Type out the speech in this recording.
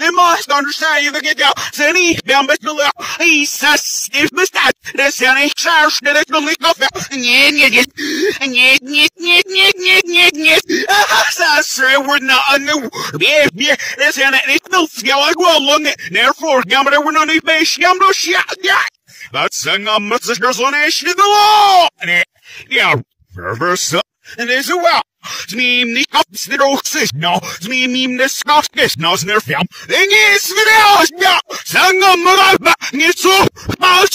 it must understand you get down, Sani, down, the little, he says, if the the Sani, sash, the little lick of nyet, nyet, nyet, nyet, nyet, nyet, nyet, nyet, nyet, ah, says, we're not on the, yeah, yeah, the Sani, it's no skill, I go along it, therefore, gamma, we're not a base, gamma, shit, yeah. That's a number, there's one issue the law, yeah, reverse up, and there's a well zmím ni kaps nerouxeš, no, zmím ne skavkeš, no, znerfiam, není svrěl, no, sangam raba, něco, máš